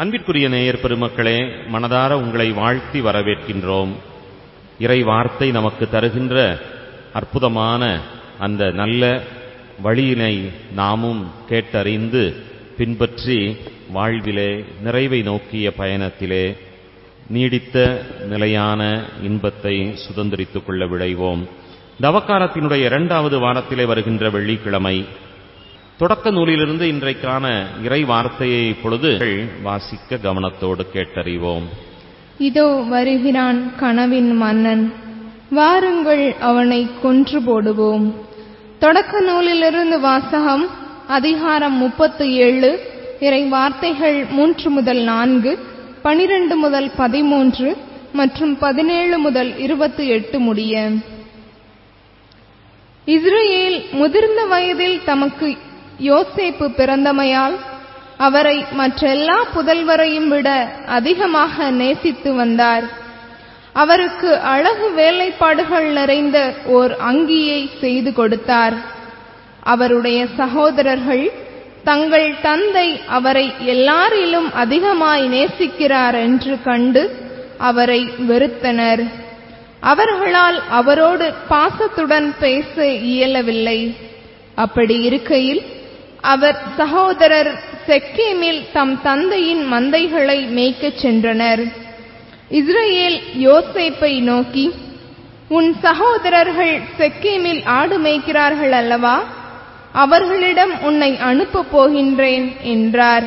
அன்பிற்குரிய நேயர் பெருமக்களே மனதார உங்களை வாழ்த்தி வரவேற்கின்றோம். இறை வார்த்தை நமக்கு தருகின்ற அற்புதமான அந்த நல்ல வழியினை நாமும் கேட்டறிந்து பின்பற்றி வாழ்விலே நிறைவை நோக்கிய பயணத்திலே நீடித்த நிலையான இன்பத்தை சுதந்திரித்துக் கொள்ள விழைவோம். தவக்காரத்தினுடைய இரண்டாவது வாரத்திலே வருகின்ற வெள்ளிக்கிழமை தொடக்க நூலிலிருந்து இன்றைக்கான இறை வார்த்தையை இப்பொழுது வாசிக்க கவனத்தோடு கேட்டறிவோம். இதோ வருகிறான் கனவின் மன்னன். வாருங்கள் அவனை கொன்று போடுவோம். தொடக்க நூலிலிருந்து வாசகம் அதிகாரம் முப்பத்து ஏழு இறை வார்த்தைகள் மூன்று முதல் நான்கு பனிரெண்டு முதல் பதிமூன்று மற்றும் பதினேழு முதல் இருபத்தி எட்டு முடிய. இஸ்ரேல் முதிர்ந்த வயதில் தமக்கு யோசேப்பு பிறந்தமையால் அவரை மற்றெல்லா புதல்வரையும் விட அதிகமாக நேசித்து வந்தார். அவருக்கு அழகு வேலைப்பாடுகள் நிறைந்த ஓர் அங்கியை செய்து கொடுத்தார். அவருடைய சகோதரர்கள் தங்கள் தந்தை அவரை எல்லாரிலும் அதிகமாய் நேசிக்கிறார் என்று கண்டு அவரை வெறுத்தனர். அவர்களால் அவரோடு பாசத்துடன் பேச இயலவில்லை. அப்படி இருக்கையில் அவர் சகோதரர் செக்கேமில் தம் தந்தையின் மந்தைகளை மேய்க்கச் சென்றனர். இஸ்ரேல் யோசேப்பை நோக்கி உன் சகோதரர்கள் செக்கேமில் ஆடு மேய்க்கிறார்கள் அல்லவா? அவர்களிடம் உன்னை அனுப்பப் போகின்றேன் என்றார்.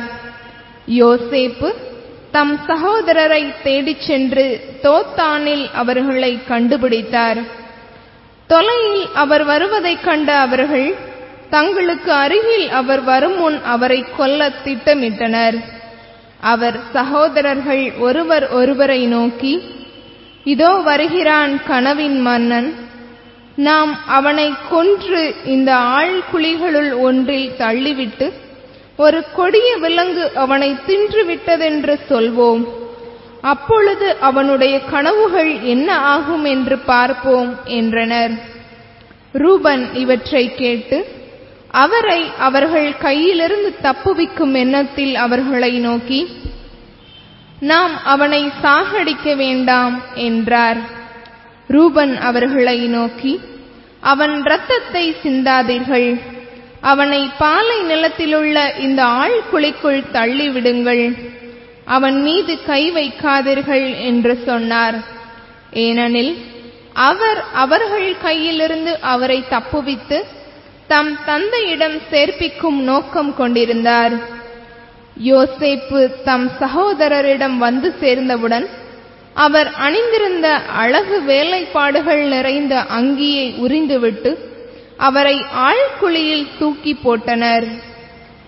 யோசேப்பு தம் சகோதரரை தேடிச் சென்று தோத்தானில் அவர்களை கண்டுபிடித்தார். தொலையில் அவர் வருவதைக் கண்ட அவர்கள் தங்களுக்கு அருகில் அவர் வரும் முன் அவரை கொல்ல திட்டமிட்டனர். அவர் சகோதரர்கள் ஒருவர் ஒருவரை நோக்கி இதோ வருகிறான் கனவின் மன்னன். நாம் அவனை கொன்று இந்த ஆழ்குழிகளுள் ஒன்றில் தள்ளிவிட்டு ஒரு கொடிய விலங்கு அவனை தின்று விட்டதென்று சொல்வோம். அப்பொழுது அவனுடைய கனவுகள் என்ன ஆகும் என்று பார்ப்போம் என்றனர். ரூபன் இவற்றை கேட்டு அவரை அவர்கள் கையிலிருந்து தப்புவிக்கும் எண்ணத்தில் அவர்களை நோக்கி நாம் அவனை சாகடிக்க வேண்டாம் என்றார். ரூபன் அவர்களை நோக்கி அவன் இரத்தத்தை சிந்தாதீர்கள். அவனை பாலை நிலத்திலுள்ள இந்த ஆழ்குழிக்குள் தள்ளிவிடுங்கள். அவன் மீது கை வைக்காதீர்கள் என்று சொன்னார். ஏனெனில் அவர் அவர்கள் கையிலிருந்து அவரை தப்புவித்து தம் தந்தையிடம் சேர்ப்பிக்கும் நோக்கம் கொண்டிருந்தார். யோசேப்பு தம் சகோதரரிடம் வந்து சேர்ந்தவுடன் அவர் அணிந்திருந்த அழகு வேலைப்பாடுகள் நிறைந்த அங்கியை உறிந்துவிட்டு அவரை ஆழ்குழியில் தூக்கி போட்டனர்.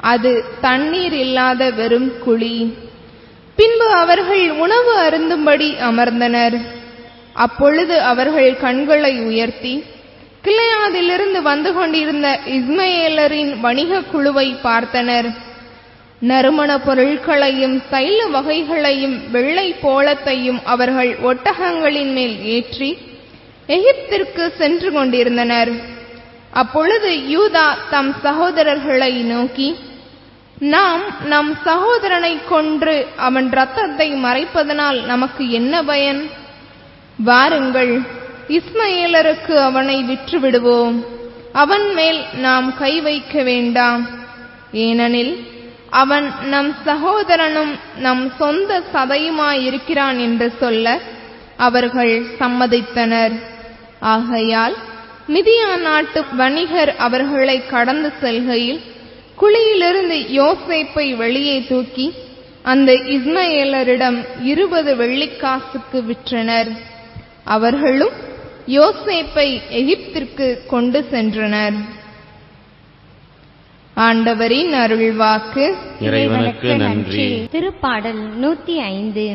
அது தண்ணீர் இல்லாத வெறும் குழி. பின்பு அவர்கள் உணவு அருந்தும்படி அமர்ந்தனர். அப்பொழுது அவர்கள் கண்களை உயர்த்தி கிளையாதிலிருந்து வந்து கொண்டிருந்த இஸ்மையேலரின் வணிக குழுவை பார்த்தனர். நறுமண பொருட்களையும் தைல வகைகளையும் வெள்ளை போளத்தையும் அவர்கள் ஒட்டகங்களின் மேல் ஏற்றி எகிப்திற்கு சென்று கொண்டிருந்தனர். அப்பொழுது யூதா தம் சகோதரர்களை நோக்கி நாம் நம் சகோதரனை கொன்று அவன் ரத்தத்தை மறைப்பதனால் நமக்கு என்ன பயன்? வாருங்கள் இஸ்மையேலருக்கு அவனை விற்றுவிடுவோம். அவன் மேல் நாம் கை வைக்க வேண்டாம். ஏனெனில் அவன் நம் சகோதரனும் நம் சொந்த சதையுமாயிருக்கிறான் என்று சொல்ல அவர்கள் சம்மதித்தனர். ஆகையால் மிதியா நாட்டு வணிகர் அவர்களை கடந்து செல்கையில் குழியிலிருந்து யோசேப்பை வெளியே தூக்கி அந்த இஸ்மையேலரிடம் இருபது வெள்ளிக்காசுக்கு விற்றனர். அவர்களும் யோசேப்பை எகிப்திற்கு கொண்டு சென்றனர். ஆண்டவரின் அருள்வாக்கு இறைவனுக்கு நன்றி. திருப்பாடல் நூத்தி ஐந்து.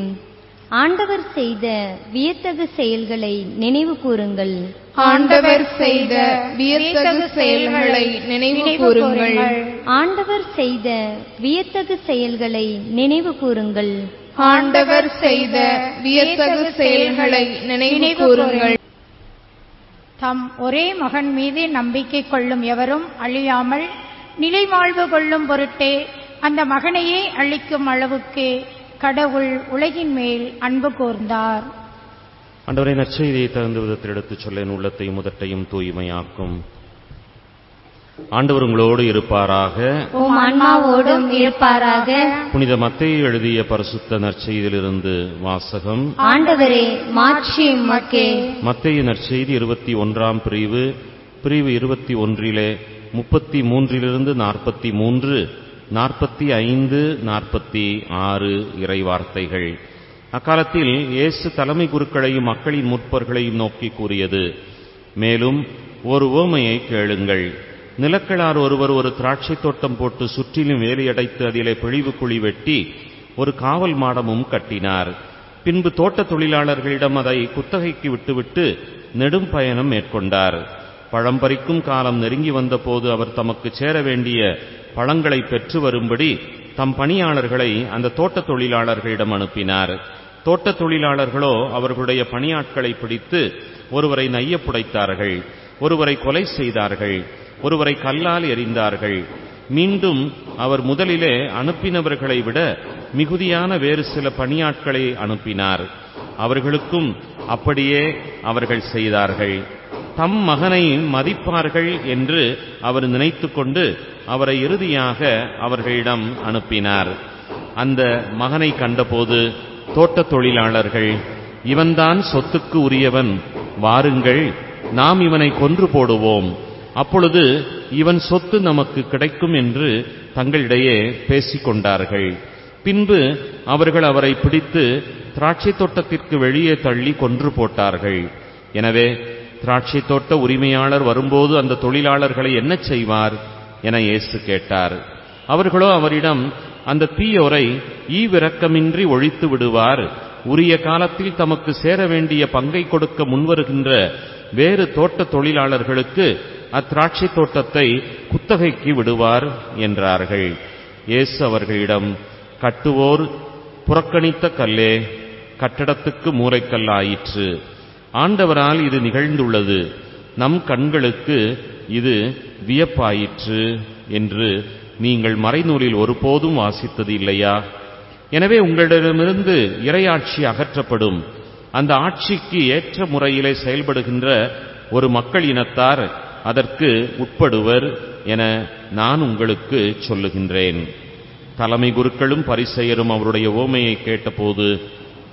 ஆண்டவர் செய்த வியத்தகு செயல்களை நினைவு கூறுங்கள். ஆண்டவர் செய்த வியத்தகு செயல்களை நினைவு கூறுங்கள். ஆண்டவர் செய்த வியத்தகு செயல்களை நினைவு கூறுங்கள். ஆண்டவர் செய்த வியத்தகு செயல்களை நினைவு கூறுங்கள். தம் ஒரே மகன் மீது நம்பிக்கை கொள்ளும் எவரும் அழியாமல் நிலைவாழ்வு கொள்ளும் பொருட்டே அந்த மகனையே அழிக்கும் அளவுக்கு கடவுள் உலகின் மேல் அன்பு கூர்ந்தார். ஆண்டவரை நற்செய்தியை தகுந்த விதத்தில் எடுத்துச் சொல்ல என் உள்ளத்தையும் முதட்டையும் தூய்மையாக்கும். ஆண்டவர் உங்களோடு இருப்பாராக. உம் ஆன்மாவோடும் இருப்பாராக. புனித மத்தேயு எழுதிய பரிசுத்த நற்செய்தியிலிருந்து வாசகம். ஆண்டவரே மக்கே. மத்தேயு நற்செய்தி இருபத்தி ஒன்றாம் பிரிவு. பிரிவு இருபத்தி ஒன்றிலே முப்பத்தி மூன்றிலிருந்து நாற்பத்தி மூன்று நாற்பத்தி ஐந்து நாற்பத்தி ஆறு இறைவார்த்தைகள். அக்காலத்தில் இயேசு தலைமை குருக்களையும் மக்களின் முற்பர்களையும் நோக்கி கூறியது மேலும் ஒரு உவமையை கேளுங்கள். நிலக்கிழார் ஒருவர் ஒரு திராட்சைத் தோட்டம் போட்டு சுற்றிலும் வேலியடைத்து அதிலே பிழிவு குழி வெட்டி ஒரு காவல் மாடமும் கட்டினார். பின்பு தோட்ட தொழிலாளர்களிடம் அதை குத்தகைக்கு விட்டுவிட்டு நெடும் பயணம் மேற்கொண்டார். பழம் பறிக்கும் காலம் நெருங்கி வந்தபோது அவர் தமக்கு சேர வேண்டிய பழங்களை பெற்று வரும்படி தம் பணியாளர்களை அந்த தோட்ட தொழிலாளர்களிடம் அனுப்பினார். தோட்ட தொழிலாளர்களோ அவர்களுடைய பணியாட்களை பிடித்து ஒருவரை நையப்புடைத்தார்கள் ஒருவரை கொலை செய்தார்கள். ஒருவரை கல்லால் எறிந்தார்கள். மீண்டும் அவர் முதலிலே அனுப்பினவர்களை விட மிகுதியான வேறு சில பணியாட்களை அனுப்பினார். அவர்களுக்கும் அப்படியே அவர்கள் செய்தார்கள். தம் மகனை மதிப்பார்கள் என்று அவர் நினைத்துக்கொண்டு அவரை இறுதியாக அவர்களிடம் அனுப்பினார். அந்த மகனை கண்டபோது தோட்டத் தொழிலாளர்கள் இவன்தான் சொத்துக்கு உரியவன் வாருங்கள் நாம் இவனை கொன்று போடுவோம். அப்பொழுது இவன் சொத்து நமக்கு கிடைக்கும் என்று தங்களிடையே பேசிக் கொண்டார்கள். பின்பு அவர்கள் அவரை பிடித்து திராட்சை தோட்டத்திற்கு வெளியே தள்ளி கொன்று போட்டார்கள். எனவே திராட்சை தோட்ட உரிமையாளர் வரும்போது அந்த தொழிலாளர்களை என்ன செய்வார் என இயேசு கேட்டார். அவர்களோ அவரிடம் அந்த தீயோரை ஈவிரக்கமின்றி ஒழித்து விடுவார். உரிய காலத்தில் தமக்கு சேர வேண்டிய பங்கை கொடுக்க முன்வருகின்ற வேறு தோட்ட தொழிலாளர்களுக்கு அத்திராட்சை தோட்டத்தை குத்தகைக்கு விடுவார் என்றார்கள். இயேசு அவர்களிடம் கட்டுவோர் புறக்கணித்த கல்லே கட்டடத்துக்கு மூரைக்கல்லாயிற்று ஆண்டவரால் இது நிகழ்ந்துள்ளது. நம் கண்களுக்கு இது வியப்பாயிற்று என்று நீங்கள் மறைநூலில் ஒருபோதும் வாசித்தது இல்லையா? எனவே உங்களிடமிருந்து இறையாட்சி அகற்றப்படும். அந்த ஆட்சிக்கு ஏற்ற முறையிலே செயல்படுகின்ற ஒரு மக்கள் இனத்தார் அதற்கு உட்படுவர் என நான் உங்களுக்கு சொல்லுகின்றேன். தலைமை குருக்களும் பரிசெயரும் அவருடைய ஓமையை கேட்டபோது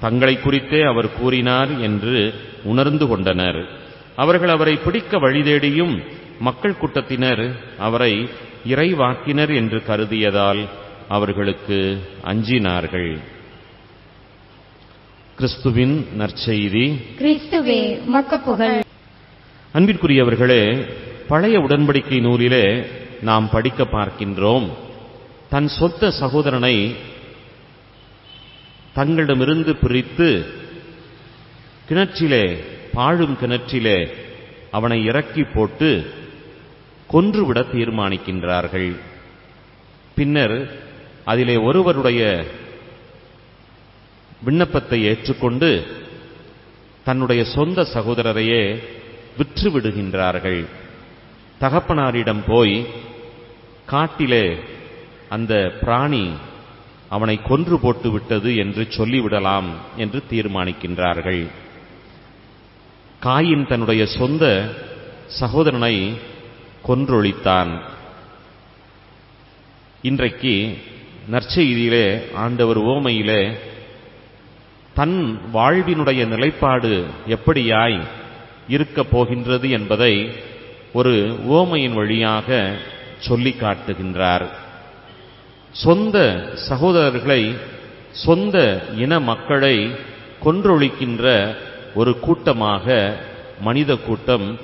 தங்களை குறித்தே அவர் கூறினார் என்று உணர்ந்து கொண்டனர். அவர்கள் அவரை பிடிக்க வழிதேடியும் மக்கள் கூட்டத்தினர் அவரை இறைவாக்கினர் என்று கருதியதால் அவர்களுக்கு அஞ்சினார்கள். கிறிஸ்துவின் நற்செய்தி. கிறிஸ்துவே மக்கப்புகழ். அன்பிற்குரியவர்களே பழைய உடன்படிக்கை நூலிலே நாம் படிக்க பார்க்கின்றோம். தன் சொந்த சகோதரனை தங்களிடமிருந்து பிரித்து கிணற்றிலே பாழும் கிணற்றிலே அவனை இறக்கி போட்டு கொன்றுவிட தீர்மானிக்கின்றார்கள். பின்னர் அதிலே ஒருவருடைய விண்ணப்பத்தை ஏற்றுக்கொண்டு தன்னுடைய சொந்த சகோதரரையே விற்று விடுகின்றார்கள் தகப்பனாரிடம் போய் காட்டிலே அந்த பிராணி அவனை கொன்று போட்டு விட்டது என்று சொல்லிவிடலாம் என்று தீர்மானிக்கின்றார்கள். காயின் தன்னுடைய சொந்த சகோதரனை கொன்றொழித்தான். இன்றைக்கு நற்செய்தியிலே ஆண்டவர் ஓமையிலே தன் வாழ்வினுடைய நிலைப்பாடு எப்படியாய் இருக்கப் போகின்றது என்பதை ஒரு ஓமையின் வழியாக சொல்லிக் காட்டுகின்றார். சொந்த சகோதரர்களை சொந்த இன மக்களை கொன்றொழிக்கின்ற ஒரு கூட்டமாக மனித கூட்டம்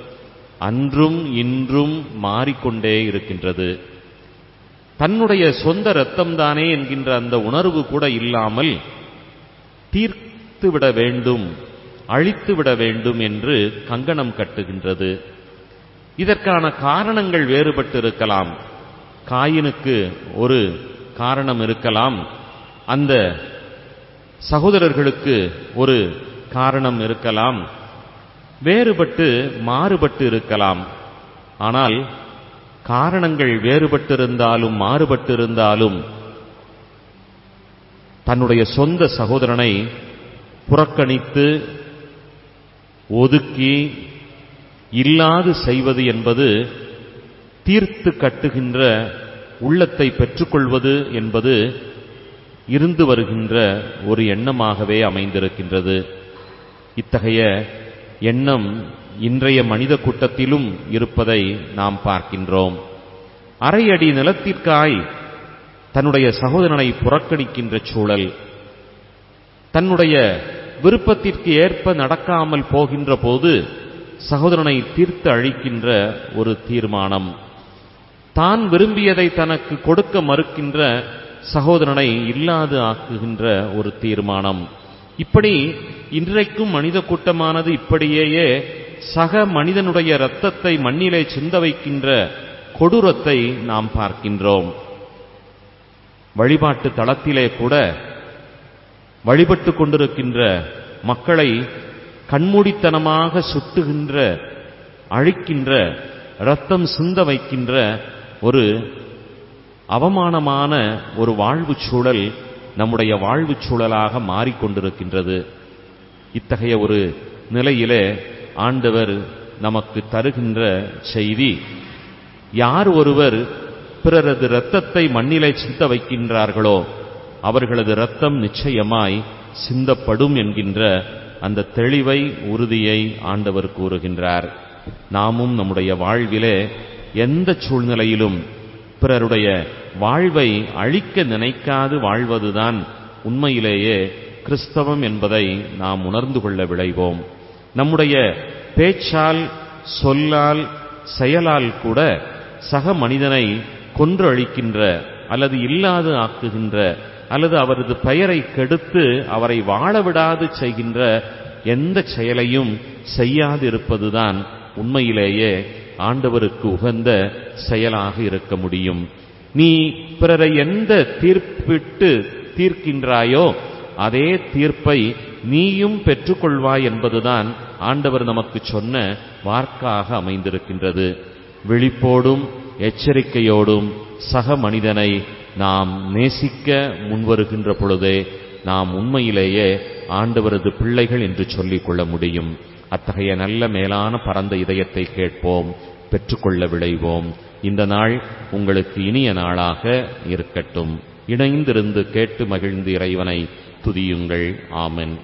அன்றும் இன்றும் மாறிக்கொண்டே இருக்கின்றது. தன்னுடைய சொந்த ரத்தம்தானே என்கின்ற அந்த உணர்வு கூட இல்லாமல் தீர்த்துவிட வேண்டும் அழித்துவிட வேண்டும் என்று கங்கணம் கட்டுகின்றது. இதற்கான காரணங்கள் வேறுபட்டு இருக்கலாம் காயினுக்கு ஒரு காரணம் இருக்கலாம். அந்த சகோதரர்களுக்கு ஒரு காரணம் இருக்கலாம். வேறுபட்டு மாறுபட்டு இருக்கலாம். ஆனால் காரணங்கள் வேறுபட்டிருந்தாலும் மாறுபட்டிருந்தாலும் தன்னுடைய சொந்த சகோதரனை புறக்கணித்து ஒதுக்கி இல்லாது செய்வது என்பது தீர்த்து கட்டுகின்ற உள்ளத்தை பெற்றுக்கொள்வது என்பது இருந்து வருகின்ற ஒரு எண்ணமாகவே அமைந்திருக்கின்றது. இத்தகைய எண்ணம் இன்றைய மனித கூட்டத்திலும் இருப்பதை நாம் பார்க்கின்றோம். அரை அடி நிலத்திற்காய் தன்னுடைய சகோதரனை புறக்கணிக்கின்ற சூழல் தன்னுடைய விருப்பத்திற்கு ஏற்ப நடக்காமல் போகின்ற போது சகோதரனை தீர்த்து அழிக்கின்ற ஒரு தீர்மானம். தான் விரும்பியதை தனக்கு கொடுக்க மறுக்கின்ற சகோதரனை இல்லாது ஆக்குகின்ற ஒரு தீர்மானம். இப்படி இன்றைக்கும் மனித கூட்டமானது இப்படியேயே சக மனிதனுடைய இரத்தத்தை மண்ணிலே சிந்த வைக்கின்ற கொடூரத்தை நாம் பார்க்கின்றோம். வழிபாட்டு தளத்திலே கூட வழிபட்டு கொண்டிருக்கின்ற மக்களை கண்மூடித்தனமாக சுட்டுகின்ற அழிக்கின்ற ரத்தம் சிந்த வைக்கின்ற ஒரு அவமானமான ஒரு வாழ்வுச் சூழல் நம்முடைய வாழ்வுச் சூழலாக மாறிக்கொண்டிருக்கின்றது இத்தகைய ஒரு நிலையிலே ஆண்டவர் நமக்கு தருகின்ற செய்தி யார் ஒருவர் பிறரது இரத்தத்தை மண்ணிலே சிந்த வைக்கின்றார்களோ அவர்களது இரத்தம் நிச்சயமாய் சிந்தப்படும் என்கின்ற அந்த தெளிவை உறுதியை ஆண்டவர் கூறுகின்றார். நாமும் நம்முடைய வாழ்விலே எந்த சூழ்நிலையிலும் பிறருடைய வாழ்வை அழிக்க நினைக்காது வாழ்வதுதான் உண்மையிலேயே கிறிஸ்தவம் என்பதை நாம் உணர்ந்து கொள்ள விளைவோம் நம்முடைய பேச்சால் சொல்லால் செயலால் கூட சக மனிதனை கொன்று அழிக்கின்ற அல்லது இல்லாது ஆக்குகின்ற அல்லது அவரது பெயரை கெடுத்து அவரை வாழ விடாது செய்கின்ற எந்த செயலையும் செய்யாதிருப்பதுதான் உண்மையிலேயே ஆண்டவருக்கு உகந்த செயலாக இருக்க முடியும். நீ பிறரை எந்த தீர்ப்பிட்டு தீர்க்கின்றாயோ அதே தீர்ப்பை நீயும் பெற்றுக்கொள்வாய் என்பதுதான் ஆண்டவர் நமக்கு சொன்ன வார்க்காக அமைந்திருக்கின்றது. விழிப்போடும் எச்சரிக்கையோடும் சக மனிதனை நாம் நேசிக்க முன்வருகின்ற பொழுதே நாம் உண்மையிலேயே ஆண்டவரது பிள்ளைகள் என்று சொல்லிக் கொள்ள முடியும். அத்தகைய நல்ல மேலான பரந்த இதயத்தை கேட்போம் பெற்றுக்கொள்ள விளைவோம். இந்த நாள் உங்களுக்கு இனிய நாளாக இருக்கட்டும். இணைந்திருந்து கேட்டு மகிழ்ந்து இறைவனை துதியுங்கள். ஆமென்.